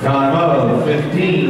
Time of 15.